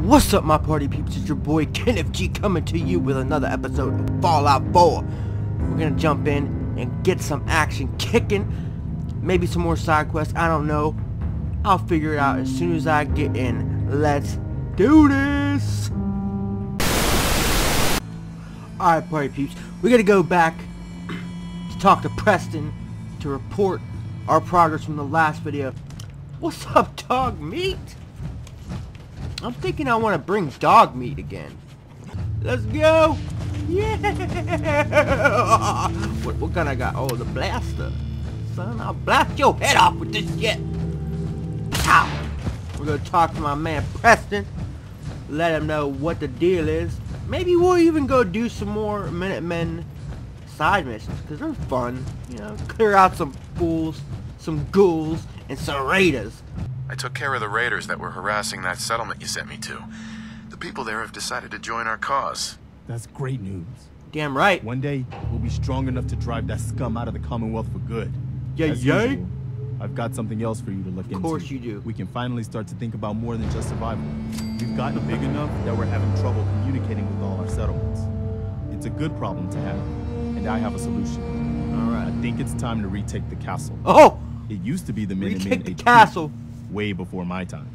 What's up my party peeps, it's your boy Keniff G coming to you with another episode of Fallout 4. We're gonna jump in and get some action kicking. Maybe some more side quests, I don't know. I'll figure it out as soon as I get in. Let's do this! Alright party peeps, we gotta go back to talk to Preston to report our progress from the last video. What's up dog meat? I'm thinking I want to bring dog meat again. Let's go! Yeah! What, what gun I got? Oh, the blaster. Son, I'll blast your head off with this shit! We're gonna talk to my man Preston. Let him know what the deal is. Maybe we'll even go do some more Minutemen side missions, because they're fun. You know, clear out some fools, some ghouls, and some raiders. I took care of the raiders that were harassing that settlement you sent me to. The people there have decided to join our cause. That's great news. Damn right. One day, we'll be strong enough to drive that scum out of the Commonwealth for good. Yeah, As yeah. usual, I've got something else for you to look into. Of course you do. We can finally start to think about more than just survival. We've gotten big enough that we're having trouble communicating with all our settlements. It's a good problem to have, and I have a solution. Alright. I think it's time to retake the castle. Oh! It used to be the Minutemen Retake the HQ, castle. Way before my time.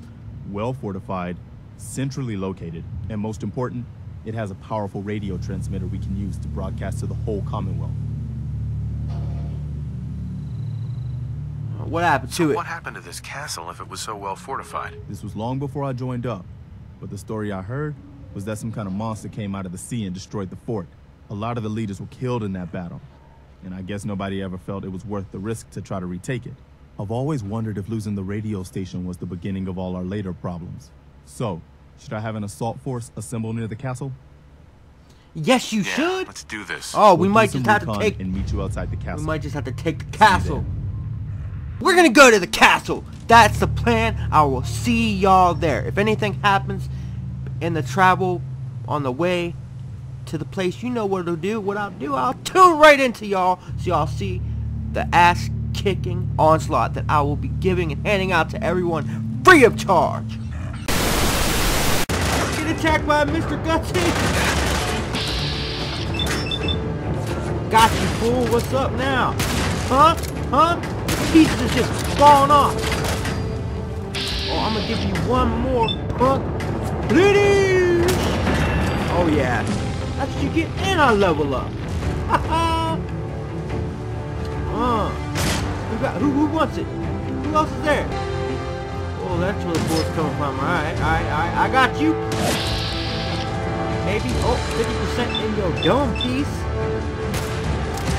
Well fortified, centrally located, and most important, it has a powerful radio transmitter we can use to broadcast to the whole Commonwealth. Uh, what happened to it? What happened to this castle if it was so well fortified? This was long before I joined up, but the story I heard was that some kind of monster came out of the sea and destroyed the fort. A lot of the leaders were killed in that battle, and I guess nobody ever felt it was worth the risk to try to retake it. I've always wondered if losing the radio station was the beginning of all our later problems. So, should I have an assault force assemble near the castle? Yes, you Yeah, should. let's do this. Oh, we We'll might just have to take. and meet you outside the castle. We might just have to take the castle. We're gonna go to the castle. That's the plan. I will see y'all there. If anything happens in the travel on the way to the place, you know what to do. What I'll do, I'll tune right into y'all so y'all see the ass kicking onslaught that I will be giving and handing out to everyone free of charge. Get attacked by Mr. Gutsy. Got you, fool. What's up now? Huh? Huh? The pieces is just falling off. Oh, I'm gonna give you one more, punk. Bleedy! Oh, yeah. That's what you get, and I level up. Ha uh. Who, got, who, who wants it? Who else is there? Oh, that's where the bull's coming from. Alright, alright, alright. I got you. Maybe, oh, 50% in your dome piece.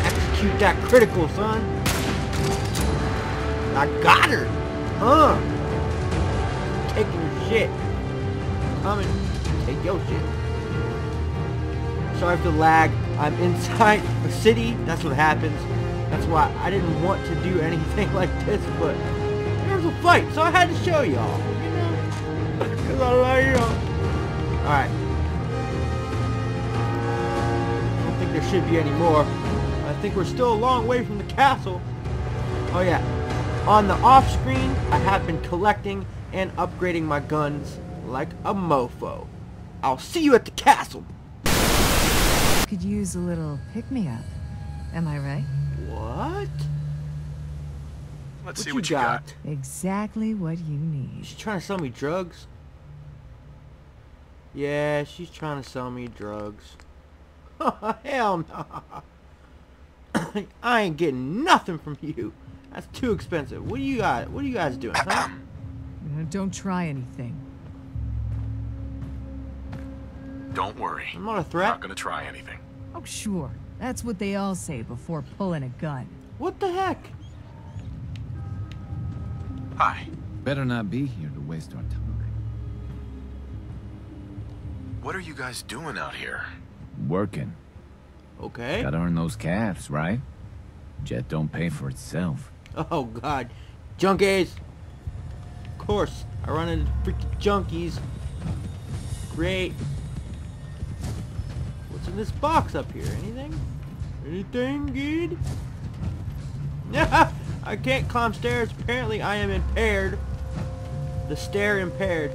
Execute that critical, son. I got her. Huh. Taking your shit. Coming. Take your shit. Sorry for the lag. I'm inside a city. That's what happens. That's why I didn't want to do anything like this, but there's a fight, so I had to show y'all. You know? I love y'all. Alright. I don't think there should be any more. I think we're still a long way from the castle. Oh yeah. On the off screen, I have been collecting and upgrading my guns like a mofo. I'll see you at the castle. Could use a little pick-me-up. Am I right? What? Let's What see you what you got. Exactly what you need. She's trying to sell me drugs. Yeah, she's trying to sell me drugs. Hell no. I ain't getting nothing from you. That's too expensive. What do you got? What are you guys doing? Huh? Uh, Don't try anything. Don't worry. I'm not a threat. Not gonna try anything. Oh, sure. That's what they all say before pulling a gun. What the heck? Hi. Better not be here to waste our time. What are you guys doing out here? Working. Okay. Gotta earn those calves, right? Jet don't pay for itself. Oh god. Junkies! Of course. I run into freaking junkies. Great. What's in this box up here? Anything? Anything good? I can't climb stairs. Apparently I am impaired. The stair impaired.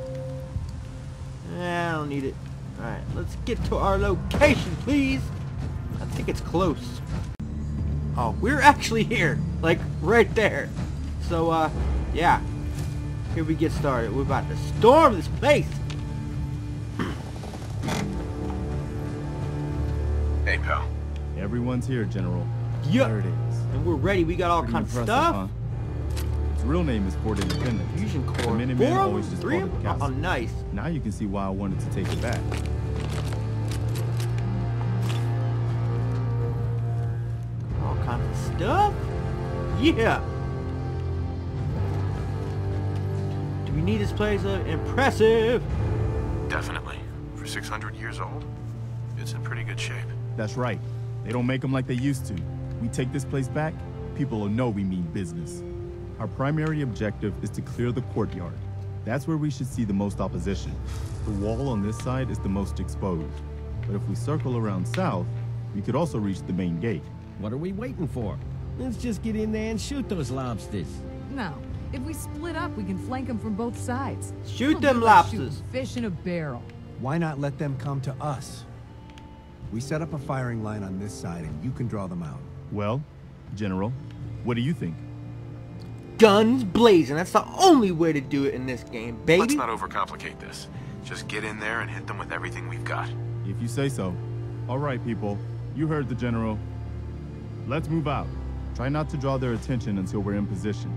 I don't need it. Alright, let's get to our location, please. I think it's close. Oh, we're actually here. Like, right there. So, uh, yeah. Here we get started. We're about to storm this place. Everyone's here, General. Yup. There it is. And we're ready. We got all Pretty kinds of stuff. huh? Its real name is Fort Independence. Fusion The core. Minutemen Four of always them? just Three called of it the them? Oh, nice. Now you can see why I wanted to take it back. All kinds of stuff? Yeah! Do we need this place? Uh, impressive! Definitely. For 600 years old, it's in pretty good shape. That's right. They don't make them like they used to. We take this place back, people will know we mean business. Our primary objective is to clear the courtyard. That's where we should see the most opposition. The wall on this side is the most exposed. But if we circle around south, we could also reach the main gate. What are we waiting for? Let's just get in there and shoot those lobsters. No. If we split up, we can flank them from both sides. Shoot It'll them like shooting lobsters. Fish in a barrel. Why not let them come to us? We set up a firing line on this side and you can draw them out. Well, General, what do you think? Guns blazing. That's the only way to do it in this game, baby. Let's not overcomplicate this. Just get in there and hit them with everything we've got. If you say so. All right, people. You heard the General. Let's move out. Try not to draw their attention until we're in position.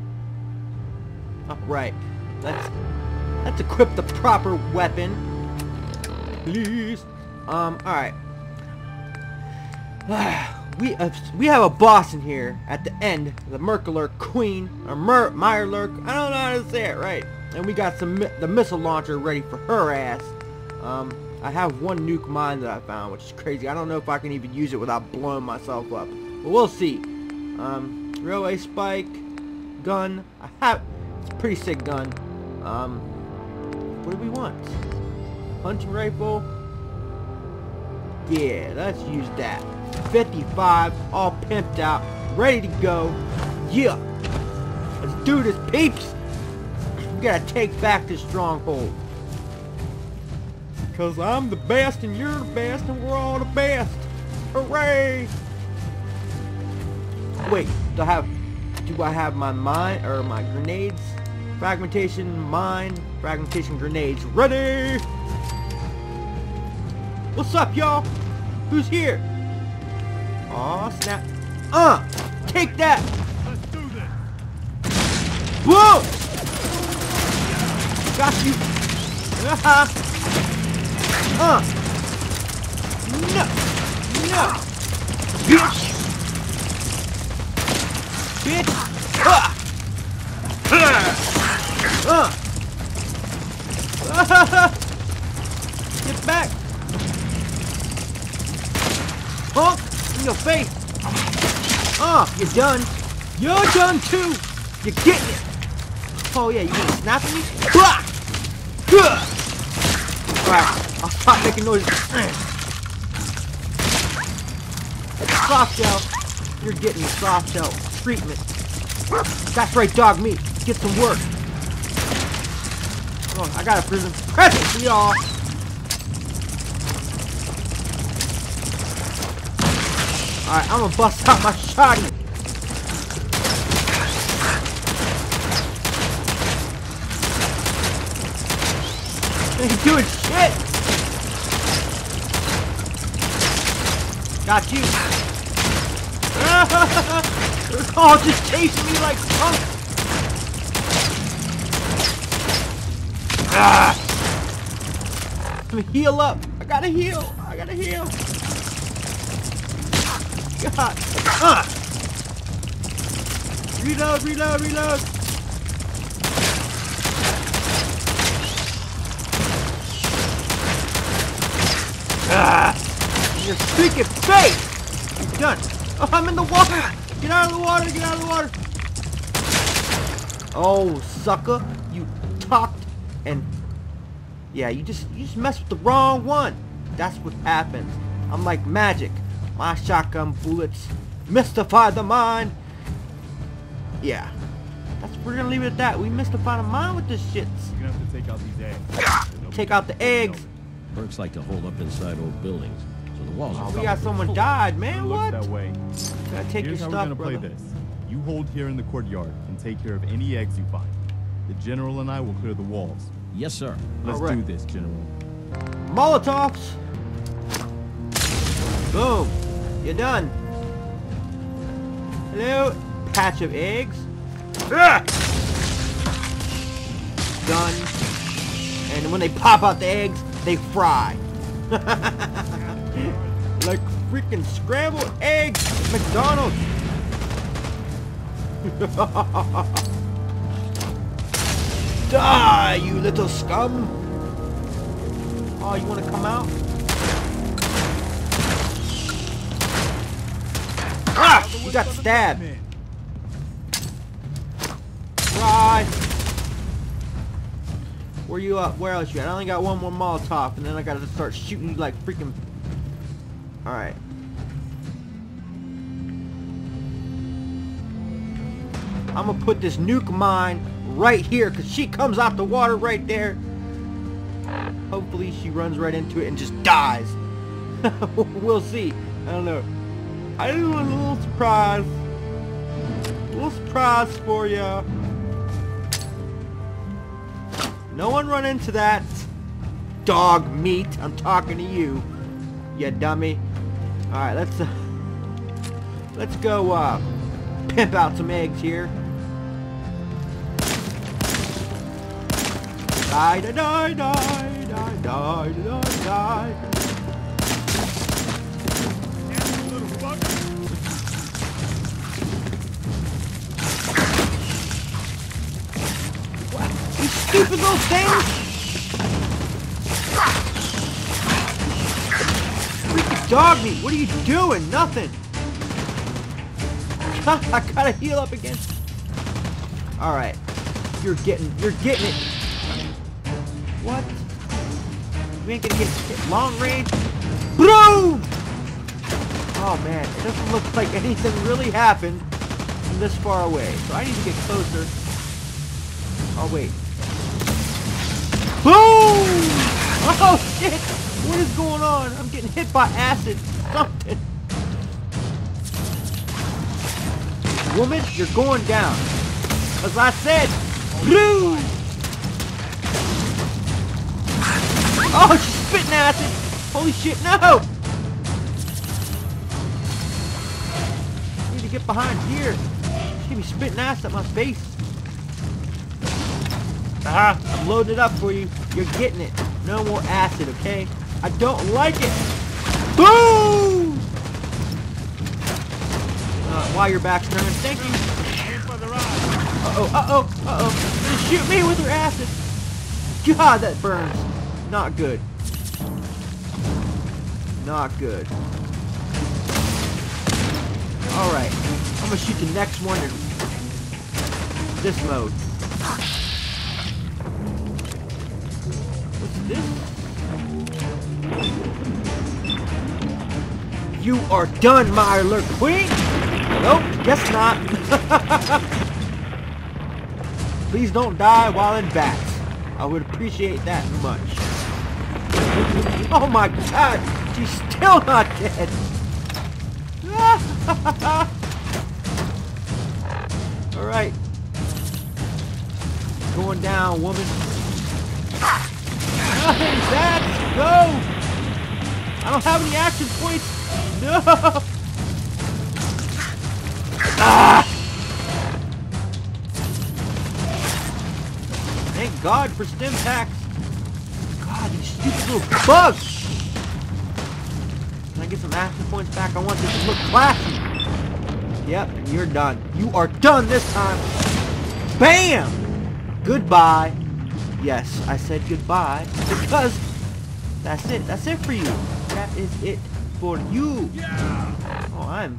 All right. Let's let's equip the proper weapon, please. Um. All right. we have, we have a boss in here at the end, the Merkler Queen or Mer Meyerlurk. I don't know how to say it right. And we got some the missile launcher ready for her ass. Um. I have one nuke mine that I found, which is crazy. I don't know if I can even use it without blowing myself up. But we'll see. Um, railway spike, gun. I have. It's a pretty sick gun. Um, what do we want? Hunting rifle. Yeah, let's use that. 55, all pimped out, ready to go. Yeah. Let's do this, peeps. We gotta take back this stronghold. Cause I'm the best and you're the best and we're all the best. Hooray! Wait, do I have do I have my mine or my grenades? Fragmentation mine, fragmentation grenades ready! What's up y'all? Who's here? Aw snap. Uh! Take that! Let's do this! Boom! Got you! Haha! uh! No! No! Bitch! Bitch! Ah! Uh! Get Your face! Ah! You're done! You're done too! You're getting it! Oh yeah, you gonna snap at me? Huh! Alright, I'll stop making noises. Soft shell. You're getting the soft shell treatment. That's right, dog meat. Get some work. Oh, I got a prison present for y'all. Alright, I'm gonna bust out my shotty. Ain't doing shit. Got you. They're all just chasing me like punks. Ah. Heal up. I gotta heal. I gotta heal. God. Ah. Reload, reload, reload. Ah! Your freaking face! You're done. Oh, I'm in the water! Get out of the water! Get out of the water! Oh, sucker! You talked and yeah, you just you just messed with the wrong one. That's what happens. I'm like magic. My shotgun bullets mystify the mind. Yeah, that's we're gonna leave it at that. We mystify the mind with this shit. You're gonna have to take out these eggs. Take out the eggs. Mercs like to hold up inside old buildings, so the walls oh, are Oh, we got someone full. died, man. Look What? that way. Gotta take Here's your how stuff, we're gonna brother. play this. You hold here in the courtyard and take care of any eggs you find. The general and I will clear the walls. Yes, sir. Let's All right. do this, General. Molotovs. Boom. You're done. Hello. Patch of eggs. Ah! Done. And when they pop out the eggs, they fry. like freaking scrambled eggs at McDonald's. Die, you little scum. Oh, you want to come out? Got stabbed. Right. Where you up? Where else you at? I only got one more Molotov, and then I gotta start shooting you like freaking... Alright. I'm gonna put this nuke mine right here, because she comes out the water right there. Hopefully she runs right into it and just dies. we'll see. I don't know. I want a little surprise. A little surprise for ya. No one run into that. Dog meat. I'm talking to you. You dummy. Alright, let's uh, let's go uh pimp out some eggs here. Die, die, die, die, die, die, die, die. Stupid little things! Freaking dog meat, what are you doing? Nothing. I gotta heal up again. Alright. You're getting you're getting it. What? You ain't gonna get hit long range? Boom! Oh man, it doesn't look like anything really happened from this far away. So I need to get closer. Oh wait. Oh shit! What is going on? I'm getting hit by acid. Something. Woman, you're going down. As I said, boom! Oh, she's spitting acid! Holy shit, no! I Need to get behind here. Gonna be spitting acid at my face. Ah, I'm loading it up for you. You're getting it. No more acid, okay? I don't like it. Boom! Uh, while your back's turned, thank you. Uh-oh, uh-oh, uh-oh. Shoot me with her acid. God, that burns. Not good. Not good. Alright. I'm gonna shoot the next one in this mode. You are done, Mirelurk queen! Nope, guess not. Please don't die while in VATS. I would appreciate that much. Oh my god! She's still not dead! Alright. Going down, woman. Nothing, VATS! Go! I don't have any action points! No! Ah! Thank God for stim packs. God, these stupid little bugs. Can I get some action points back? I want this to look classy. Yep, you're done. You are done this time. Bam! Goodbye. Yes, I said goodbye because that's it. That's it for you. That is it for you. Oh, I'm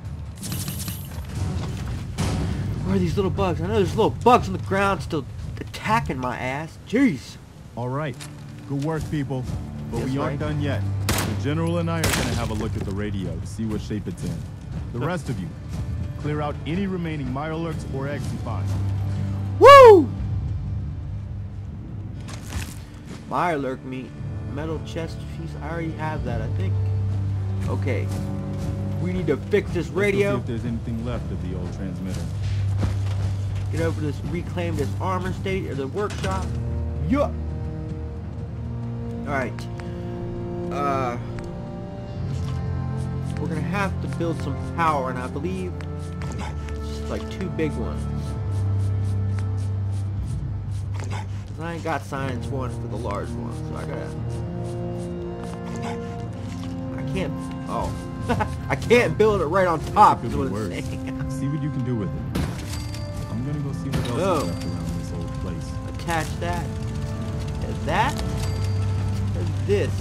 where are these little bugs? I know there's little bugs on the ground still attacking my ass. Jeez. All right. Good work, people. But Yes, we aren't right. done yet. The general and I are going to have a look at the radio to see what shape it's in. The rest of you, clear out any remaining Mirelurks or eggs you find. Woo! Mirelurk meat. Metal chest piece. I already have that, I think. Okay. We need to fix this radio. See if there's anything left of the old transmitter. Get over this, reclaim this armor state or the workshop. Yup. Alright. Uh, we're gonna have to build some power, and I believe it's just like two big ones. I ain't got science one for the large one, so I gotta. I can't. Oh, I can't build it right on top. Is what worse. it's saying. See what you can do with it. I'm gonna go see what else Oh. is left around this old place. attach that that this.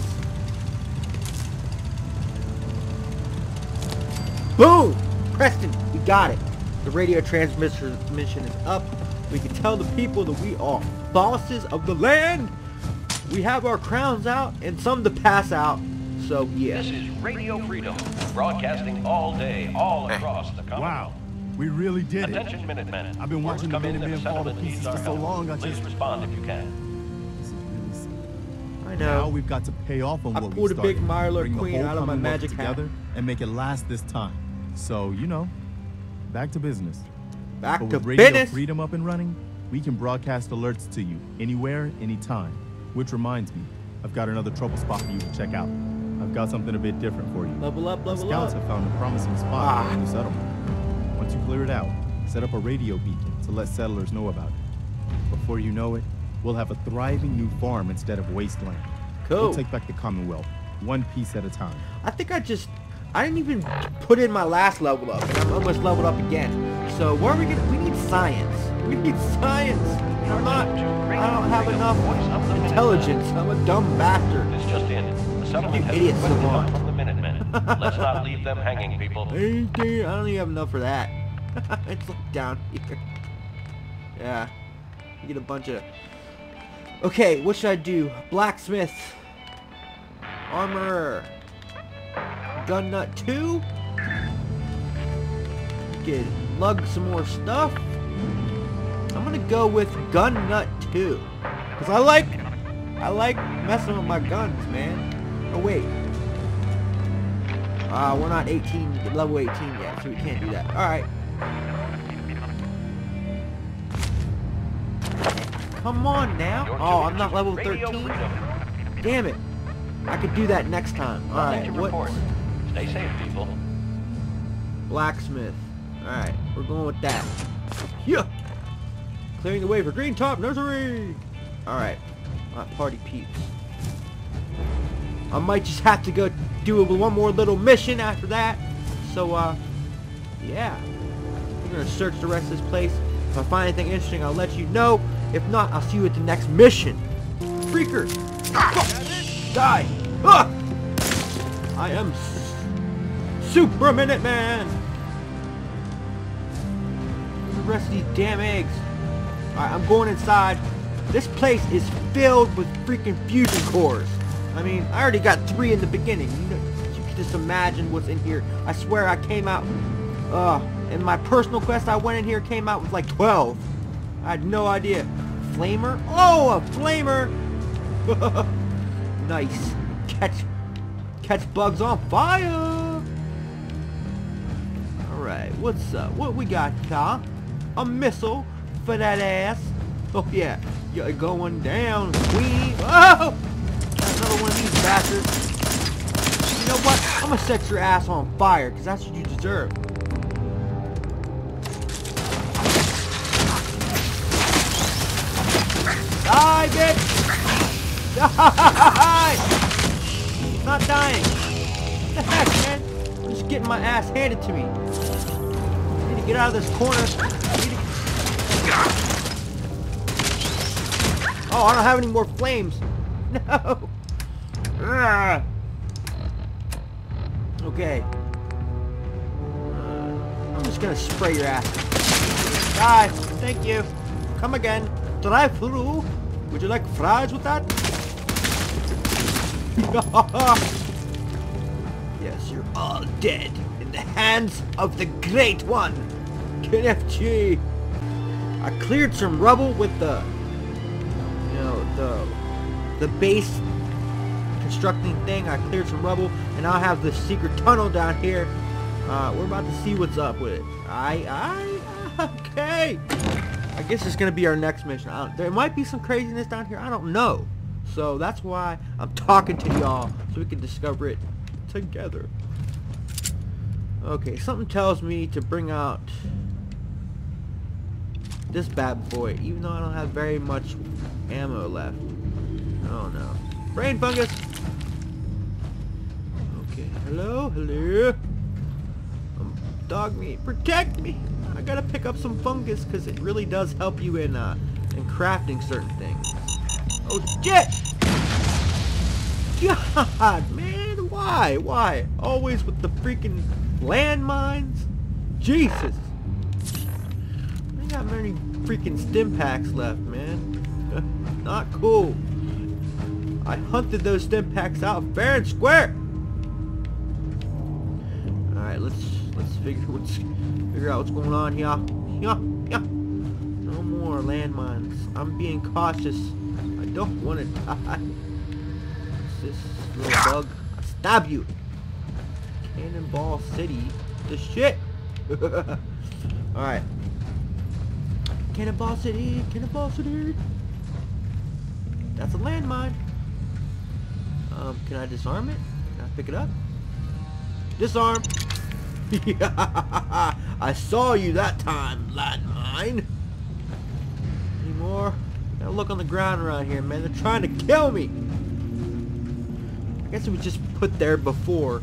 Boom! Preston, we got it. The radio transmission is up. We can tell the people that we are bosses of the land. We have our crowns out and some to pass out. So yeah. This is Radio Freedom, broadcasting all day, all eh. across the country. Wow. We really did it. Attention Minutemen. I've been Words watching the come in that Minutemen fall to pieces for so long, I Please just- respond if you can. This is really sad. I Now know. we've got to pay off on I what we started. I pulled a big started. Mirelurk Bring the Queen whole out of my Commonwealth magic hat. together and make it last this time. So you know, back to business. Back But to with Radio business. Freedom up and running, we can broadcast alerts to you anywhere, anytime. Which reminds me, I've got another trouble spot for you to check out. I've got something a bit different for you. Level up, The level scouts up. have found a promising spot Ah. for a new settlement. Once you clear it out, set up a radio beacon to let settlers know about it. Before you know it, we'll have a thriving new farm instead of wasteland. Cool. We'll take back the Commonwealth, one piece at a time. I think I just I didn't even put in my last level up, and I'm almost leveled up again. So where are we gonna? We need science. We need science. I'm not. I don't have enough intelligence. I'm a dumb bastard. It's just in. The settlement You idiot savant. from the Minutemen. Let's not leave them hanging, people. I don't even have enough for that. it's like down here. Yeah. You get a bunch of. Okay, what should I do? Blacksmith. Armor. Gun nut 2. Get lug some more stuff. Go with gun nut 2. Cause I like I like messing with my guns, man. Oh wait. Uh, we're not 18, level 18 yet, so we can't do that. Alright. Come on now. Oh, I'm not level 13. Damn it. I could do that next time. Alright, what? Stay safe, people. Blacksmith. Alright, we're going with that. Yeah! Clearing the way for Greentop Nursery! Alright, my party peeps. I might just have to go do one more little mission after that. So, uh, yeah. We're gonna search the rest of this place. If I find anything interesting, I'll let you know. If not, I'll see you at the next mission. Freaker! Die! Ah! I am Super Minute Man! The rest of these damn eggs? Alright, I'm going inside. This place is filled with freaking fusion cores. I mean, I already got three in the beginning. You, know, you can just imagine what's in here. I swear I came out, uh, in my personal quest I went in here came out with like 12. I had no idea. Flamer? Oh, a flamer! nice. Catch, catch bugs on fire! Alright, what's up? What we got, huh? A missile for that ass. Oh yeah, you're going down, queen. Oh! Another one of these bastards. You know what? I'm gonna set your ass on fire, because that's what you deserve. Die, bitch! Die! Not dying. What the heck, man? I'm just getting my ass handed to me. I need to get out of this corner. Oh, I don't have any more flames. No. Ah. Okay. I'm just gonna spray your ass. Die. Thank you. Come again. Drive through. Would you like fries with that? yes, you're all dead in the hands of the Great One, KFG. I cleared some rubble with the, you know, the the base constructing thing. I cleared some rubble, and now I have the secret tunnel down here. Uh, we're about to see what's up with it. I, I, okay. I guess it's gonna be our next mission. there might be some craziness down here. I don't know. So that's why I'm talking to y'all so we can discover it together. Okay, something tells me to bring out this bad boy, even though I don't have very much ammo left. Oh no. Brain fungus! Okay, hello, hello. Um, dog meat, protect me! I gotta pick up some fungus because it really does help you in uh, in crafting certain things. Oh shit! God, man, why? Why? Always with the freaking landmines? Jesus! Got many freaking stim packs left, man. Not cool. I hunted those stim packs out fair and square. Alright, let's let's figure what's figure out what's going on here. Yeah, yeah. No more landmines. I'm being cautious. I don't want to die. What's this little bug? I stab you. Cannonball City. The shit. Alright. Cannonball City, City. That's a landmine. Um, can I disarm it? Can I pick it up? Disarm. I saw you that time, landmine. Any more? Gotta look on the ground around here, man. They're trying to kill me. I guess it was just put there before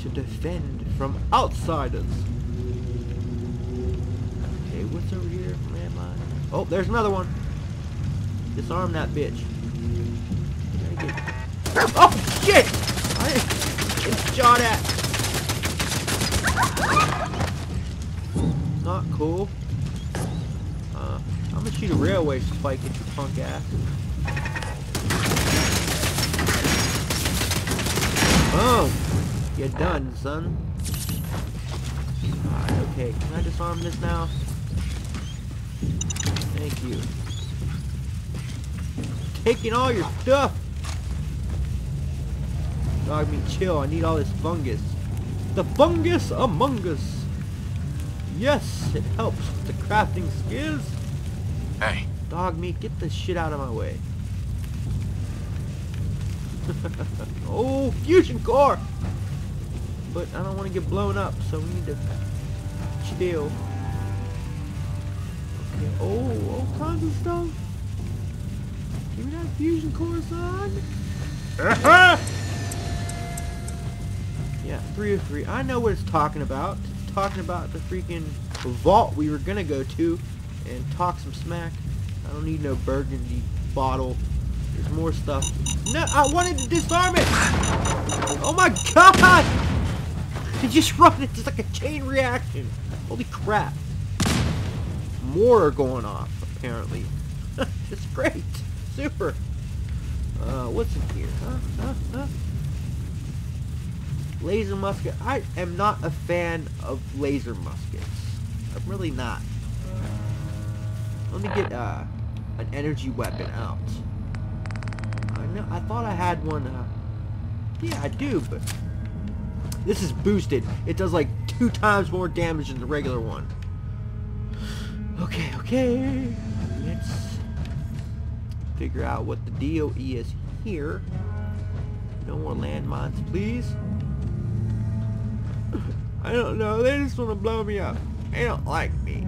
to defend from outsiders. Okay, what's over here? Oh, there's another one. Disarm that bitch. Oh, shit! I get shot at. Not cool. Uh, I'm gonna shoot a railway spike at your punk ass. Boom! You're done, son. Alright, okay. Can I disarm this now? You. Taking all your stuff! Dog me chill, I need all this fungus. The fungus among us! Yes, it helps with the crafting skills. Hey. Dog meat, get this shit out of my way. oh, fusion core! But I don't want to get blown up, so we need to chill. Okay. Oh, kinds of stuff. Give me that fusion core, son. yeah, 303. I know what it's talking about. It's talking about the freaking vault we were gonna go to and talk some smack. I don't need no burgundy bottle. There's more stuff. No, I wanted to disarm it! Oh my god! It just run, it's just like a chain reaction. Holy crap more are going off, apparently. it's great. Super. Uh, what's in here? Huh? Huh? Huh? Laser musket. I am not a fan of laser muskets. I'm really not. Let me get uh, an energy weapon out. I know. I thought I had one. Uh, yeah, I do, but this is boosted. It does like two times more damage than the regular one. Okay, okay. Let's figure out what the DOE is here. No more landmines, please. I don't know. They just want to blow me up. They don't like me.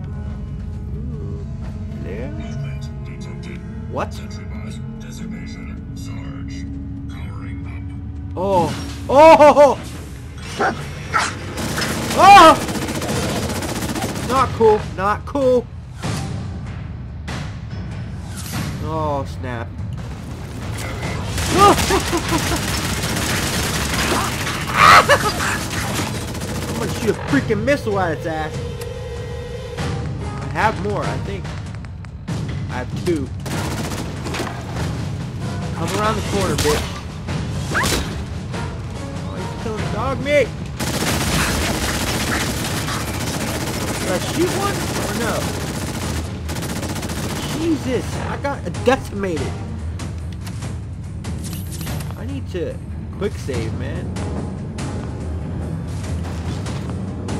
Yeah. What? Oh. Oh! Oh! Not cool. Not cool. Oh, snap. I'm gonna shoot a freaking missile at its ass. I have more, I think. I have two. Come around the corner, bitch. Oh, he's killing dog meat. Did I shoot one or no? Jesus, I got decimated. I need to quick save, man.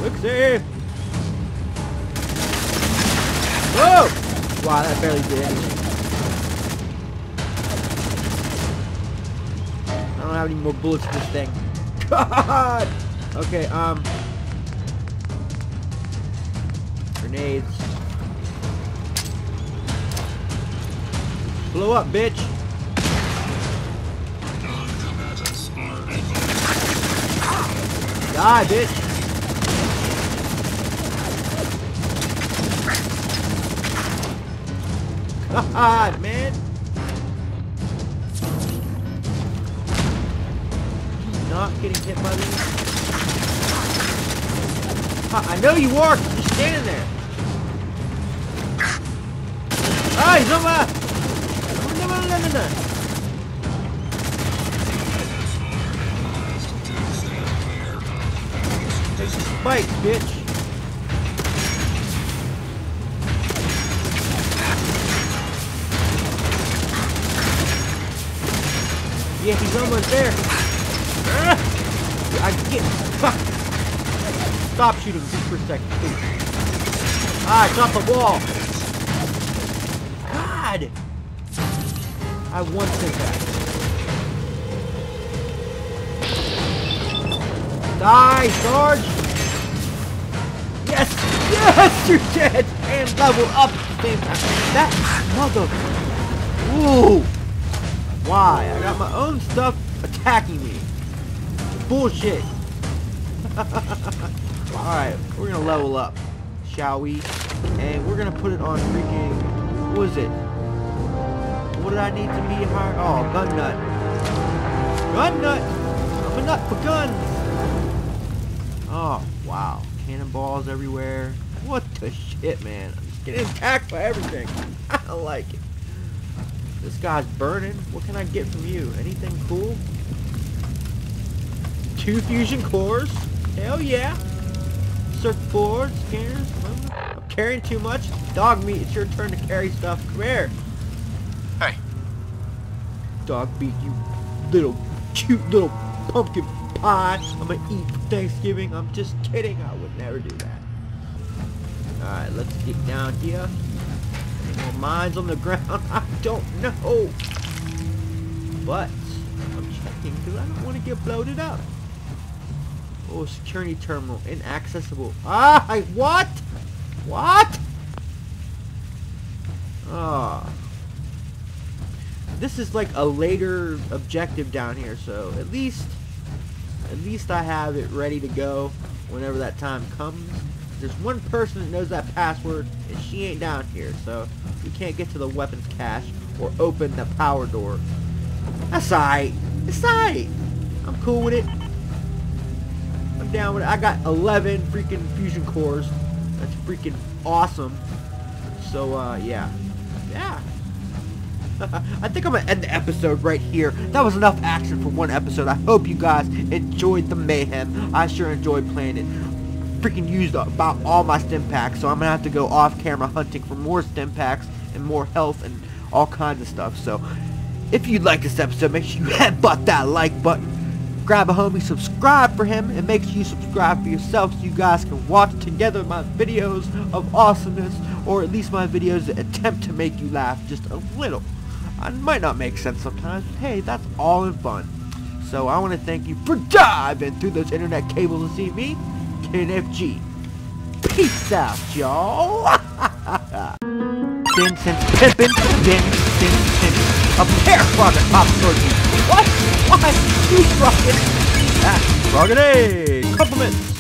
Quick save! Whoa! Wow, that barely did anything. I don't have any more bullets in this thing. God! Okay, um... Grenades. Blow up, bitch! Die, bitch! God, man! Not getting hit by these. I know you are! You're standing there! Ah, he's on my... No, no, spike, bitch. Yeah, he's almost there. Ah! I get. Fuck. Stop shooting just for a second, please. Ah, it's off the wall. God. I one thing. Die, Sarge! Yes! Yes! You're dead! And level up at the same time. That mother... Ooh! Why? I got my own stuff attacking me. Bullshit. Alright, we're gonna level up. Shall we? And we're gonna put it on freaking... What was it? What did I need to be higher? Oh, gun nut. Gun nut! I'm a nut for guns! Oh, wow. Cannonballs everywhere. What the shit, man? I'm just getting attacked by everything. I like it. This guy's burning. What can I get from you? Anything cool? Two fusion cores? Hell yeah. Circuit board, scanners. I'm carrying too much. Dog meat, it's your turn to carry stuff. Come here. Dog meat, you little cute little pumpkin pie I'm gonna eat for Thanksgiving. I'm just kidding. I would never do that. Alright, let's get down here. Any more mines on the ground? I don't know. But I'm checking because I don't want to get bloated up. Oh, security terminal inaccessible. Ah, I, what? What? Ah. This is like a later objective down here, so at least at least I have it ready to go whenever that time comes. There's one person that knows that password, and she ain't down here, so we can't get to the weapons cache or open the power door. That's alright. It's alright. I'm cool with it. I'm down with it. I got 11 freaking fusion cores. That's freaking awesome. So, uh, yeah. Yeah. I think I'm gonna end the episode right here. That was enough action for one episode. I hope you guys enjoyed the mayhem. I sure enjoyed playing it. Freaking used about all my stim packs, so I'm gonna have to go off camera hunting for more stim packs and more health and all kinds of stuff. So, if you like this episode, make sure you headbutt that like button. Grab a homie, subscribe for him, and make sure you subscribe for yourself so you guys can watch together my videos of awesomeness, or at least my videos that attempt to make you laugh just a little. It might not make sense sometimes, but hey, that's all in fun. So I want to thank you for diving through those internet cables to see me, KNFG. Peace out, y'all. been since pimpin', been since pimpin'. A frog pops towards you. What? Why? Who's frogging? That's ah, frogging